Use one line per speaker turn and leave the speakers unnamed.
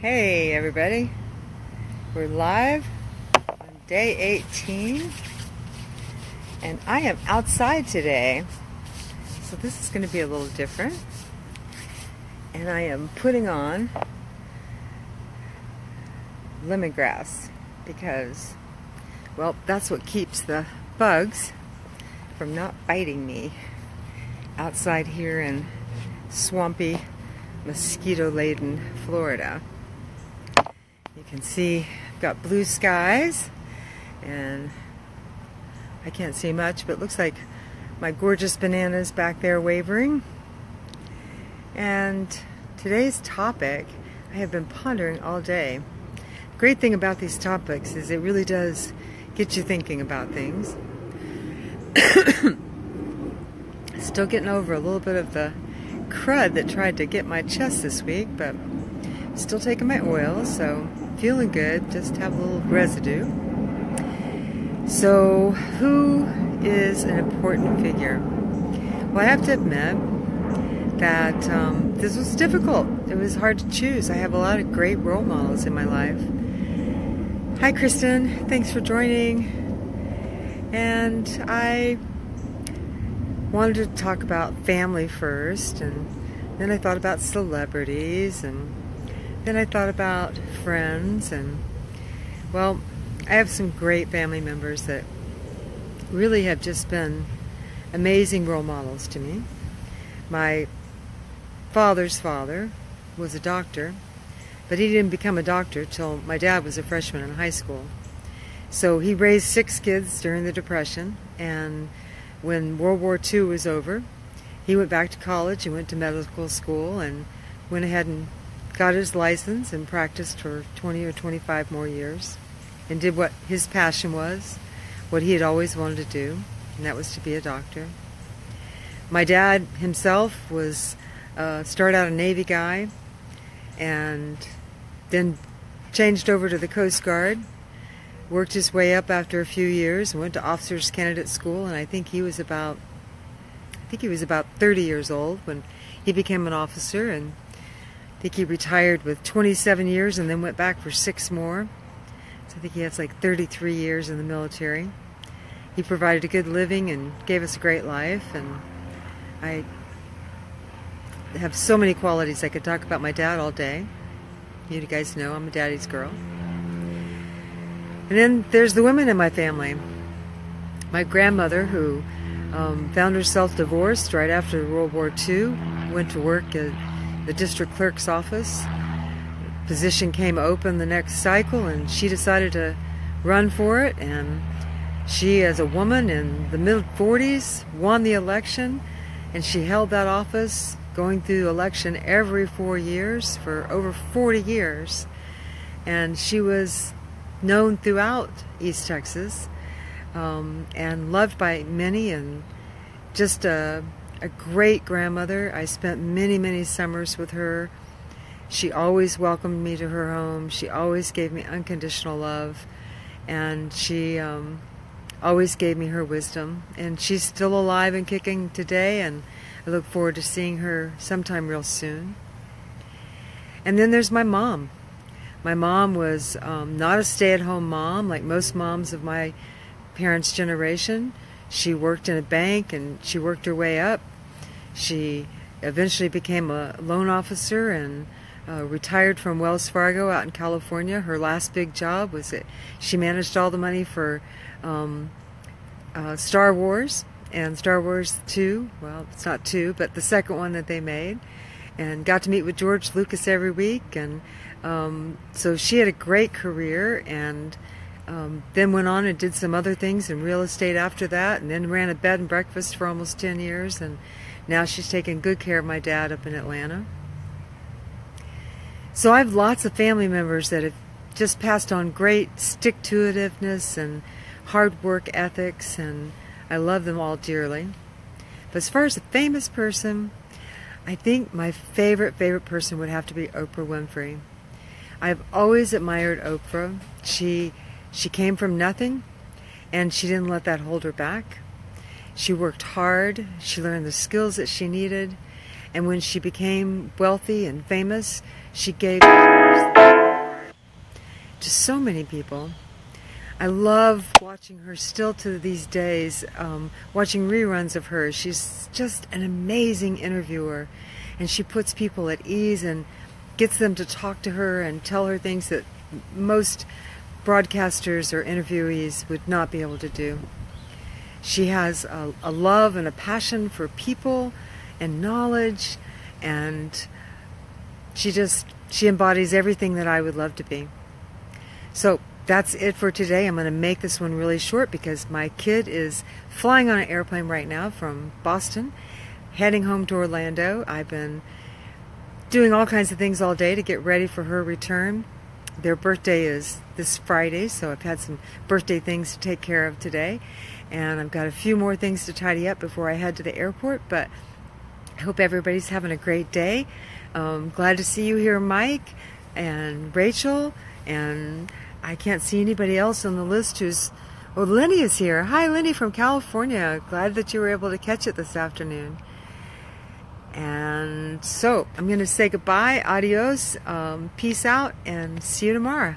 Hey everybody, we're live on day 18 and I am outside today. So this is going to be a little different. And I am putting on lemongrass because well that's what keeps the bugs from not biting me outside here in swampy mosquito laden Florida can see I've got blue skies and I can't see much but it looks like my gorgeous bananas back there wavering. And today's topic I have been pondering all day. The great thing about these topics is it really does get you thinking about things. Still getting over a little bit of the crud that tried to get my chest this week but still taking my oil so feeling good, just have a little residue. So, who is an important figure? Well, I have to admit that um, this was difficult. It was hard to choose. I have a lot of great role models in my life. Hi, Kristen. Thanks for joining. And I wanted to talk about family first, and then I thought about celebrities and then I thought about friends, and well, I have some great family members that really have just been amazing role models to me. My father's father was a doctor, but he didn't become a doctor till my dad was a freshman in high school. So he raised six kids during the Depression, and when World War II was over, he went back to college and went to medical school and went ahead and got his license and practiced for 20 or 25 more years and did what his passion was, what he had always wanted to do, and that was to be a doctor. My dad himself was uh, started out a Navy guy and then changed over to the Coast Guard, worked his way up after a few years and went to officers candidate school and I think he was about I think he was about 30 years old when he became an officer and I think he retired with 27 years and then went back for six more. So I think he has like 33 years in the military. He provided a good living and gave us a great life. And I have so many qualities. I could talk about my dad all day. You guys know I'm a daddy's girl. And then there's the women in my family. My grandmother, who um, found herself divorced right after World War II, went to work at the district clerk's office. Position came open the next cycle, and she decided to run for it. And she, as a woman in the mid 40s, won the election, and she held that office going through election every four years for over 40 years. And she was known throughout East Texas um, and loved by many and just a a great grandmother. I spent many, many summers with her. She always welcomed me to her home. She always gave me unconditional love. And she um, always gave me her wisdom. And she's still alive and kicking today. And I look forward to seeing her sometime real soon. And then there's my mom. My mom was um, not a stay at home mom like most moms of my parents' generation. She worked in a bank and she worked her way up. She eventually became a loan officer and uh, retired from Wells Fargo out in California. Her last big job was that she managed all the money for um, uh, Star Wars and Star Wars 2. Well, it's not 2, but the second one that they made. And got to meet with George Lucas every week. And um, so she had a great career and um, then went on and did some other things in real estate after that, and then ran a bed and breakfast for almost 10 years. And now she's taking good care of my dad up in Atlanta. So I have lots of family members that have just passed on great stick to itiveness and hard work ethics, and I love them all dearly. But as far as a famous person, I think my favorite, favorite person would have to be Oprah Winfrey. I've always admired Oprah. She she came from nothing, and she didn't let that hold her back. She worked hard, she learned the skills that she needed, and when she became wealthy and famous, she gave to so many people. I love watching her still to these days, um, watching reruns of her. She's just an amazing interviewer, and she puts people at ease and gets them to talk to her and tell her things that most broadcasters or interviewees would not be able to do. She has a, a love and a passion for people and knowledge, and she just she embodies everything that I would love to be. So that's it for today. I'm going to make this one really short because my kid is flying on an airplane right now from Boston, heading home to Orlando. I've been doing all kinds of things all day to get ready for her return. Their birthday is this Friday, so I've had some birthday things to take care of today. And I've got a few more things to tidy up before I head to the airport, but I hope everybody's having a great day. Um, glad to see you here, Mike and Rachel and I can't see anybody else on the list who's. Oh, Lenny is here. Hi, Lenny from California. Glad that you were able to catch it this afternoon. And so I'm going to say goodbye, adios, um, peace out, and see you tomorrow.